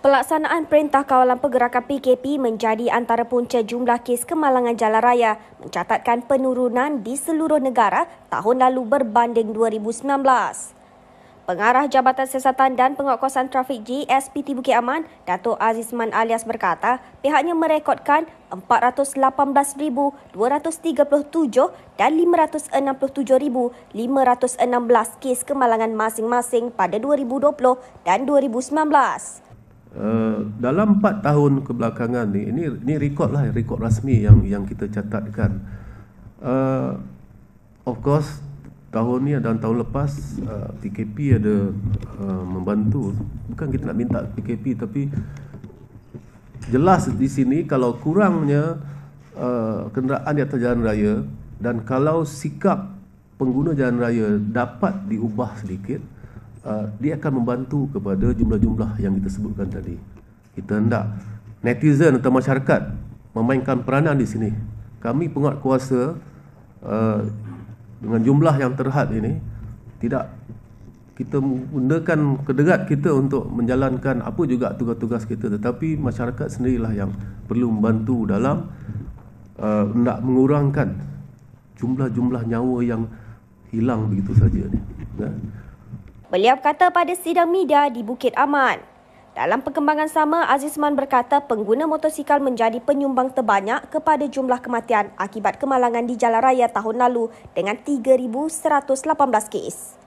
Pelaksanaan Perintah Kawalan Pergerakan PKP menjadi antara punca jumlah kes kemalangan jalan raya mencatatkan penurunan di seluruh negara tahun lalu berbanding 2019. Pengarah Jabatan Siasatan dan Penguatkuasaan Trafik GSPT Bukit Aman, Dato' Azizman Alias berkata, pihaknya merekodkan 418,237 dan 567,516 kes kemalangan masing-masing pada 2020 dan 2019. Uh, dalam empat tahun kebelakangan ni ini ini rekod lah rekod rasmi yang yang kita catatkan. Uh, of course tahun ni dan tahun lepas uh, PKP ada uh, membantu. Bukan kita nak minta PKP tapi jelas di sini kalau kurangnya uh, kenderaan di atas jalan raya dan kalau sikap pengguna jalan raya dapat diubah sedikit Uh, dia akan membantu kepada jumlah-jumlah yang kita sebutkan tadi. Kita hendak netizen atau masyarakat memainkan peranan di sini. Kami penguat kuasa uh, dengan jumlah yang terhad ini tidak kita menggunakan kedegat kita untuk menjalankan apa juga tugas-tugas kita tetapi masyarakat sendirilah yang perlu membantu dalam uh, nak mengurangkan jumlah-jumlah nyawa yang hilang begitu saja ni. Ya. Beliau kata pada sidang media di Bukit Aman. Dalam perkembangan sama, Azizman berkata pengguna motosikal menjadi penyumbang terbanyak kepada jumlah kematian akibat kemalangan di jalan raya tahun lalu dengan 3,118 kes.